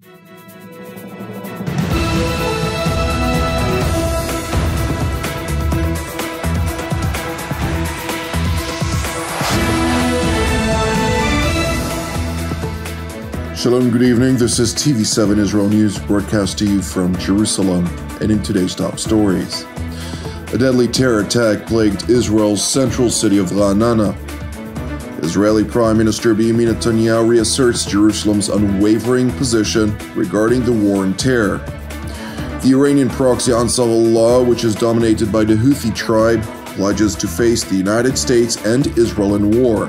Shalom, good evening. This is TV7 Israel News broadcast to you from Jerusalem and in today's top stories. A deadly terror attack plagued Israel's central city of Ra'anana. Israeli Prime Minister Benjamin Netanyahu reasserts Jerusalem's unwavering position regarding the war on terror. The Iranian proxy Ansar Allah, which is dominated by the Houthi tribe, pledges to face the United States and Israel in war.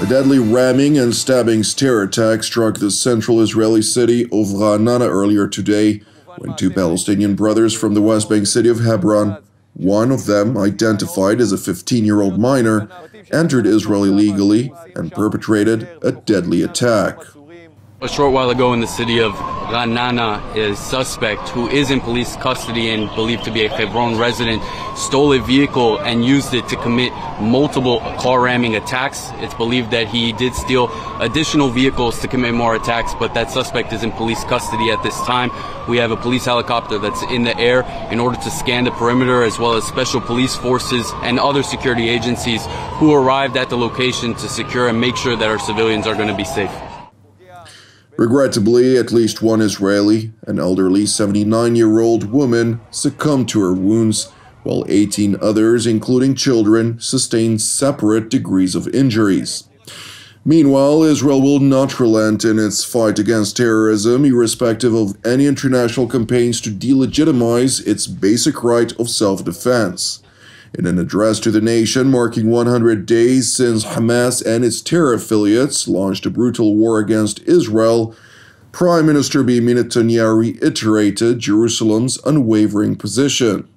A deadly ramming and stabbing terror attack struck the central Israeli city of Ra'anana earlier today when two Palestinian brothers from the West Bank city of Hebron, one of them identified as a 15 year old minor, entered Israel illegally and perpetrated a deadly attack. A short while ago in the city of Ra'anana, a suspect who is in police custody and believed to be a Hebron resident stole a vehicle and used it to commit multiple car ramming attacks. It's believed that he did steal additional vehicles to commit more attacks, but that suspect is in police custody at this time. We have a police helicopter that's in the air in order to scan the perimeter as well as special police forces and other security agencies who arrived at the location to secure and make sure that our civilians are going to be safe. Regrettably, at least one Israeli, an elderly 79 year old woman, succumbed to her wounds, while 18 others, including children, sustained separate degrees of injuries. Meanwhile, Israel will not relent in its fight against terrorism, irrespective of any international campaigns to delegitimize its basic right of self defense. In an address to the nation marking 100 days since Hamas and its terror affiliates launched a brutal war against Israel, Prime Minister Benjamin Netanyahu reiterated Jerusalem's unwavering position.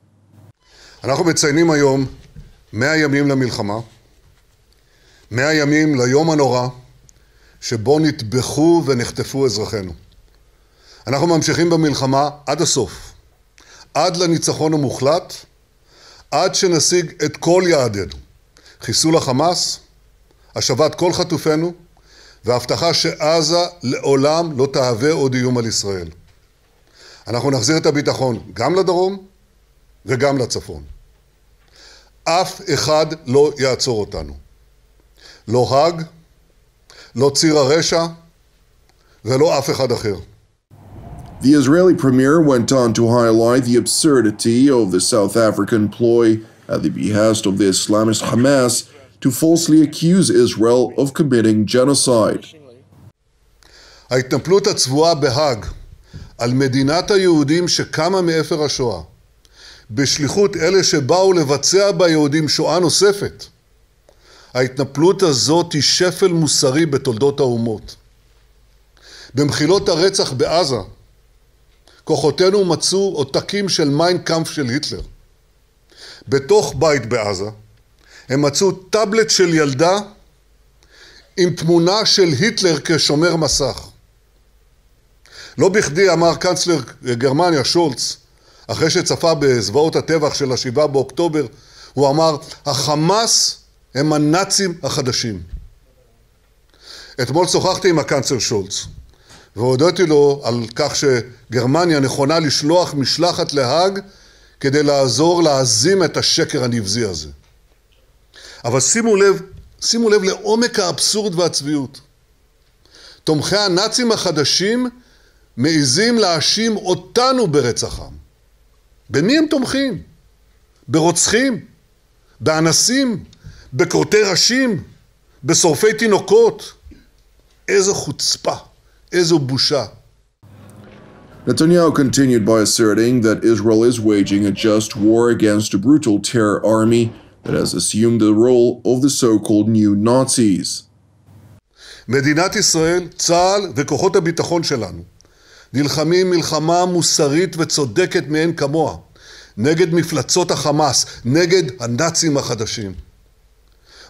אנחנו מציינים היום 100 ימים למלחמה, 100 ימים ליום הנורא שבו נטבחו ונחטפו אזרחינו. אנחנו ממשיכים במלחמה עד הסוף, עד לניצחון המוחלט, עד שנשיג את כל יעדינו, חיסול החמאס, השבת כל חטופינו, והבטחה שעזה לעולם לא תהווה עוד איום על ישראל. אנחנו נחזיר את הביטחון גם לדרום וגם לצפון. אף אחד לא יעצור אותנו. לא האג, לא ציר הרשע ולא אף אחד אחר. The Israeli premier went on to highlight the absurdity of the South African ploy at the behest of the Islamist Hamas to falsely accuse Israel of committing genocide. ההתנפלות הצבועה בהאג על מדינת היהודים שקמה מאפר השואה, בשליחות אלה שבאו לבצע ביהודים שואה נוספת, ההתנפלות הזאת היא שפל מוסרי בתולדות האומות. במחילות הרצח בעזה, כוחותינו מצאו עותקים של מיינקאמפ של היטלר. בתוך בית בעזה הם מצאו טאבלט של ילדה עם תמונה של היטלר כשומר מסך. לא בכדי אמר קנצלר גרמניה שולץ, אחרי שצפה בזוועות הטבח של השבעה באוקטובר, הוא אמר, החמאס הם הנאצים החדשים. אתמול שוחחתי עם הקנצלר שולץ. והודיתי לו על כך שגרמניה נכונה לשלוח משלחת להאג כדי לעזור להזים את השקר הנבזי הזה. אבל שימו לב, שימו לב לעומק האבסורד והצביעות. תומכי הנאצים החדשים מעיזים להאשים אותנו ברצח עם. במי הם תומכים? ברוצחים? באנסים? בכורתי ראשים? בשורפי תינוקות? איזו חוצפה. איזו בושה. Netanyahu continued by asserting that Israel is waging a just war against a brutal terror army that has assumed the role of the so-called new Nazis. מדינת ישראל, צה"ל וכוחות הביטחון שלנו נלחמים מלחמה מוסרית וצודקת מאין כמוה נגד מפלצות החמאס, נגד הנאצים החדשים.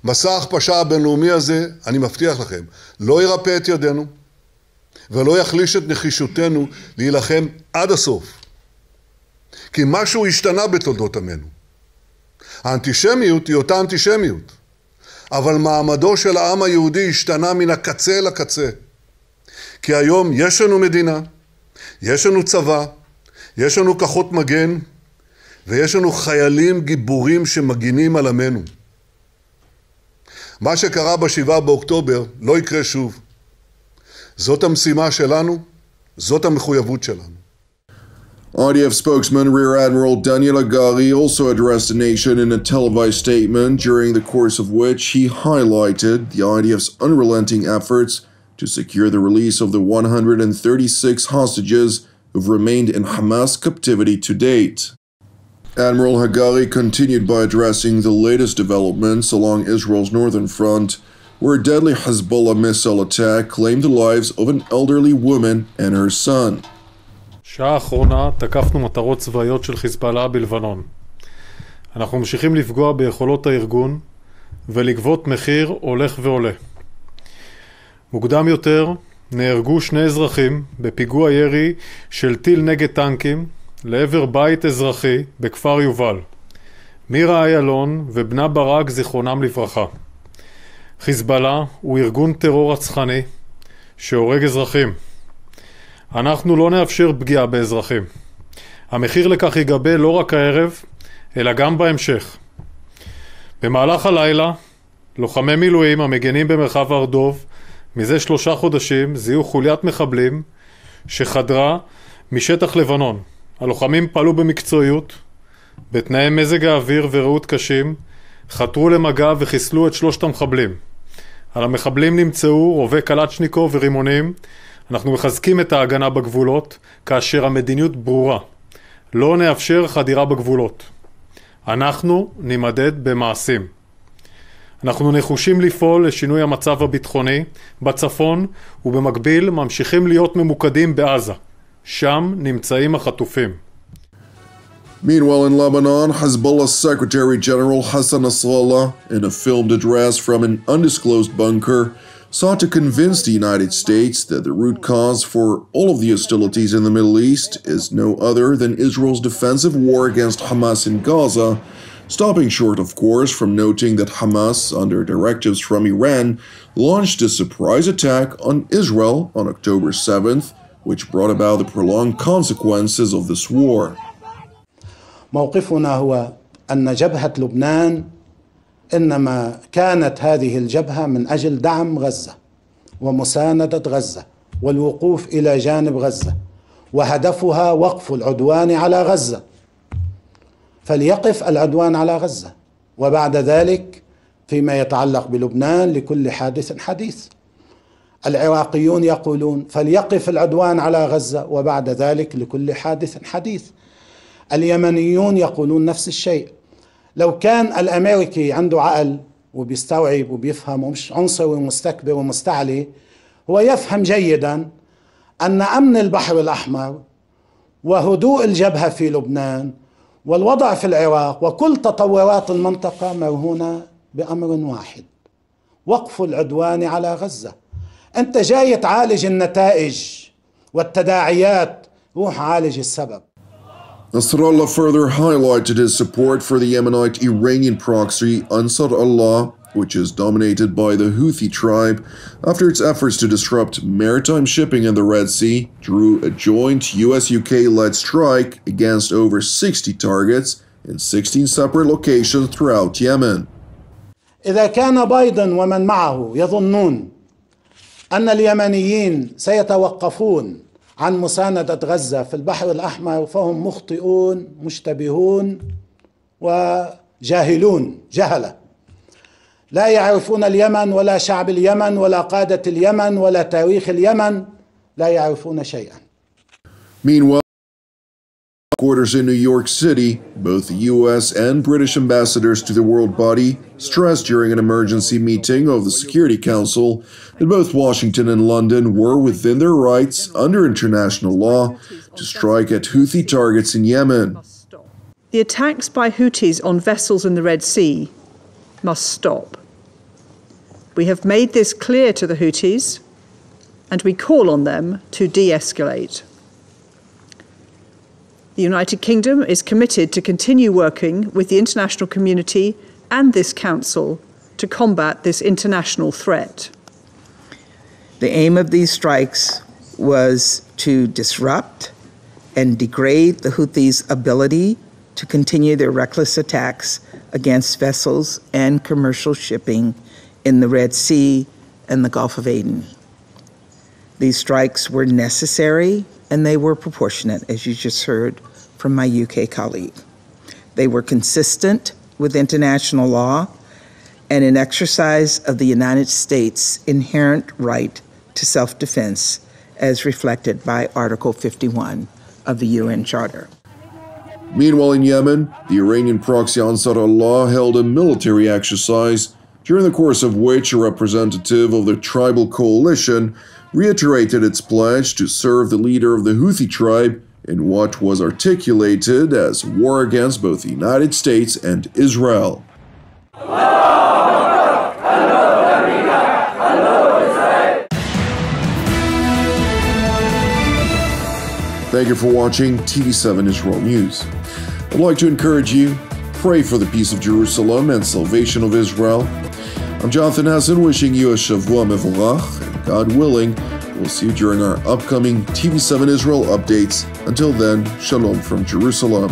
מסע ההכפשה הבינלאומי הזה, אני מבטיח לכם, לא ירפא את ידינו, ולא יחליש את נחישותנו להילחם עד הסוף. כי משהו השתנה בתולדות עמנו. האנטישמיות היא אותה אנטישמיות. אבל מעמדו של העם היהודי השתנה מן הקצה אל הקצה. כי היום יש לנו מדינה, יש לנו צבא, יש לנו כוחות מגן, ויש לנו חיילים גיבורים שמגינים על עמנו. מה שקרה בשבעה באוקטובר לא יקרה שוב. זאת המשימה שלנו, זאת המחויבות שלנו. IDF spokesman Rear Admiral Daniel Hagari also addressed the nation in a televised statement, during the course of which he highlighted the IDF's unrelenting efforts to secure the release of the 136 hostages who've remained in Hamas captivity to date. Admiral Hagari continued by addressing the latest developments along Israel's northern front, where a deadly Hezbollah missile attack claimed the lives of an elderly woman and her son. שעה האחרונה תקפנו מטרות צבאיות של חיזבאללה בלבנון. אנחנו ממשיכים לפגוע ביכולות הארגון ולגבות מחיר הולך ועולה. מוקדם יותר נהרגו שני אזרחים בפיגוע ירי של טיל נגד טנקים לעבר בית אזרחי בכפר יובל. מירה איילון ובנה ברק זיכרונם לברכה. חיזבאללה הוא ארגון טרור רצחני שהורג אזרחים. אנחנו לא נאפשר פגיעה באזרחים. המחיר לכך ייגבה לא רק הערב, אלא גם בהמשך. במהלך הלילה, לוחמי מילואים המגנים במרחב הר דוב מזה שלושה חודשים זיהו חוליית מחבלים שחדרה משטח לבנון. הלוחמים פעלו במקצועיות, בתנאי מזג האוויר ורעות קשים, חתרו למגע וחיסלו את שלושת המחבלים. על המחבלים נמצאו רובי קלצ'ניקוב ורימונים אנחנו מחזקים את ההגנה בגבולות, כאשר המדיניות ברורה. לא נאפשר חדירה בגבולות. אנחנו נימדד במעשים. אנחנו נחושים לפעול לשינוי המצב הביטחוני בצפון, ובמקביל ממשיכים להיות ממוקדים בעזה. שם נמצאים החטופים. Meanwhile, in Lebanon, Hezbollah's Secretary General Hassan Nasrallah, in a filmed address from an undisclosed bunker, sought to convince the United States that the root cause for all of the hostilities in the Middle East is no other than Israel's defensive war against Hamas in Gaza, stopping short, of course, from noting that Hamas, under directives from Iran, launched a surprise attack on Israel on October 7th, which brought about the prolonged consequences of this war. موقفنا هو أن جبهة لبنان إنما كانت هذه الجبهة من أجل دعم غزة ومساندة غزة والوقوف إلى جانب غزة وهدفها وقف العدوان على غزة. فليقف العدوان على غزة وبعد ذلك فيما يتعلق بلبنان لكل حادث حديث. العراقيون يقولون فليقف العدوان على غزة وبعد ذلك لكل حادث حديث. اليمنيون يقولون نفس الشيء. لو كان الأمريكي عنده عقل وبيستوعب وبيفهم ومش عنصري ومستكبر ومستعلي هو يفهم جيدا أن أمن البحر الأحمر وهدوء الجبهة في لبنان والوضع في العراق وكل تطورات المنطقة مرهونة بأمر واحد وقف العدوان على غزة. أنت جاي تعالج النتائج والتداعيات روح عالج السبب. Nasrallah further highlighted his support for the Yemenite Iranian proxy Ansar Allah, which is dominated by the Houthi tribe, after its efforts to disrupt maritime shipping in the Red Sea drew a joint US UK led strike against over 60 targets in 16 separate locations throughout Yemen. إذا كان بايدن ومن معه يظنون أن اليمنيين سيتوقفون عن مساندة غزة في البحر الأحمر فهم مخطئون مشتبهون وجاهلون جهلة. لا يعرفون اليمن ولا شعب اليمن ولا قادة اليمن ولا تاريخ اليمن لا يعرفون شيئا. Quarters in New York City, both the US and British ambassadors to the world body stressed during an emergency meeting of the Security Council that both Washington and London were within their rights under international law to strike at Houthi targets in Yemen. The attacks by Houthis on vessels in the Red Sea must stop. We have made this clear to the Houthis and we call on them to de escalate. The United Kingdom is committed to continue working with the international community and this Council to combat this international threat. The aim of these strikes was to disrupt and degrade the Houthis' ability to continue their reckless attacks against vessels and commercial shipping in the Red Sea and the Gulf of Aden. These strikes were necessary and they were proportionate, as you just heard from my UK colleague. They were consistent with international law and an exercise of the United States' inherent right to self defense, as reflected by Article 51 of the UN Charter. Meanwhile, in Yemen, the Iranian proxy Ansar Allah held a military exercise, during the course of which a representative of the tribal coalition reiterated its pledge to serve the leader of the Houthi tribe in what was articulated as war against both the United States and Israel. Thank you for watching TV7 Israel News. I'd like to encourage you, pray for the peace of Jerusalem and salvation of Israel. I'm Jonathan Hassan wishing you a Shavua Mevorach, God willing, we'll see you during our upcoming TV7 Israel updates. Until then, Shalom from Jerusalem.